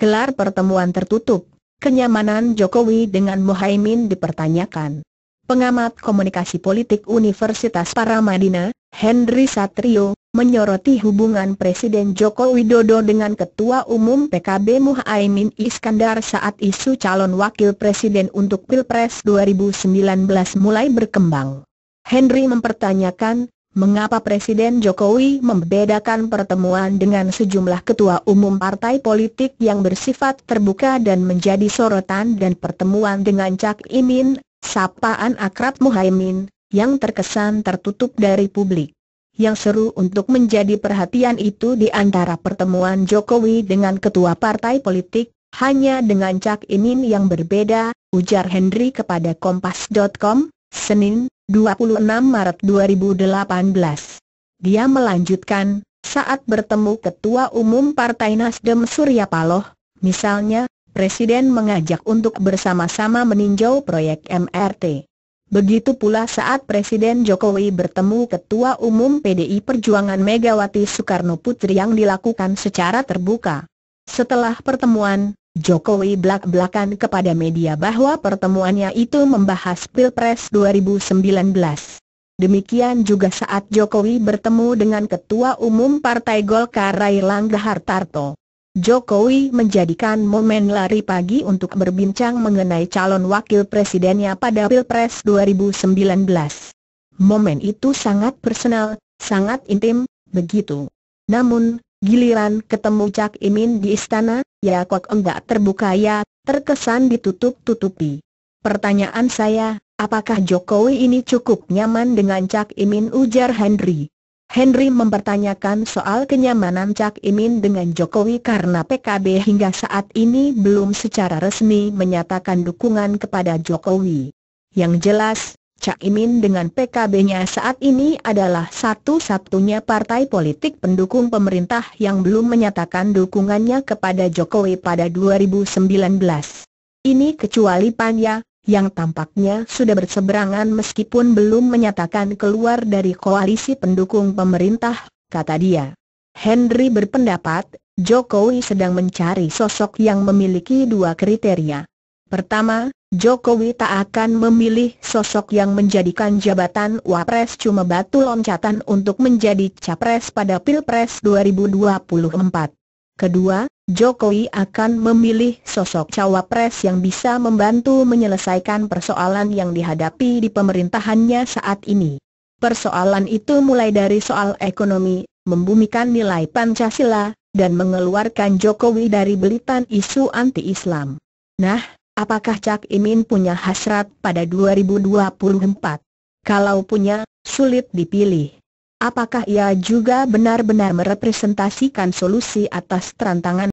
Gelar pertemuan tertutup. Kenyamanan Jokowi dengan Mohaimin dipertanyakan. Pengamat komunikasi politik Universitas Paramadina, Henry Satrio, menyoroti hubungan Presiden Joko Widodo dengan Ketua Umum PKB Muhaimin Iskandar saat isu calon wakil presiden untuk Pilpres 2019 mulai berkembang. Henry mempertanyakan, Mengapa Presiden Jokowi membedakan pertemuan dengan sejumlah ketua umum partai politik yang bersifat terbuka dan menjadi sorotan dan pertemuan dengan Cak Imin, sapaan akrab Muhaimin, yang terkesan tertutup dari publik. Yang seru untuk menjadi perhatian itu di antara pertemuan Jokowi dengan ketua partai politik, hanya dengan Cak Imin yang berbeda, ujar Henry kepada Kompas.com, Senin, 26 Maret 2018. Dia melanjutkan, saat bertemu Ketua Umum Partai Nasdem Surya Paloh, misalnya, Presiden mengajak untuk bersama-sama meninjau proyek MRT. Begitu pula saat Presiden Jokowi bertemu Ketua Umum PDI Perjuangan Megawati Soekarno Putri yang dilakukan secara terbuka. Setelah pertemuan, Jokowi belak-belakan kepada media bahwa pertemuannya itu membahas Pilpres 2019. Demikian juga saat Jokowi bertemu dengan Ketua Umum Partai Golkar Langga Hartarto. Jokowi menjadikan momen lari pagi untuk berbincang mengenai calon wakil presidennya pada Pilpres 2019. Momen itu sangat personal, sangat intim, begitu. Namun, Giliran ketemu Cak Imin di istana, ya kok enggak terbuka ya, terkesan ditutup-tutupi. Pertanyaan saya, apakah Jokowi ini cukup nyaman dengan Cak Imin ujar Henry. Henry mempertanyakan soal kenyamanan Cak Imin dengan Jokowi karena PKB hingga saat ini belum secara resmi menyatakan dukungan kepada Jokowi. Yang jelas, Cak Imin dengan PKB-nya saat ini adalah satu-satunya partai politik pendukung pemerintah yang belum menyatakan dukungannya kepada Jokowi pada 2019. Ini kecuali Panya, yang tampaknya sudah berseberangan meskipun belum menyatakan keluar dari koalisi pendukung pemerintah, kata dia. Henry berpendapat, Jokowi sedang mencari sosok yang memiliki dua kriteria. Pertama, Jokowi tak akan memilih sosok yang menjadikan jabatan Wapres cuma batu loncatan untuk menjadi Capres pada Pilpres 2024. Kedua, Jokowi akan memilih sosok Cawapres yang bisa membantu menyelesaikan persoalan yang dihadapi di pemerintahannya saat ini. Persoalan itu mulai dari soal ekonomi, membumikan nilai Pancasila, dan mengeluarkan Jokowi dari belitan isu anti-Islam. Nah, Apakah Cak Imin punya hasrat pada 2024? Kalau punya, sulit dipilih. Apakah ia juga benar-benar merepresentasikan solusi atas tantangan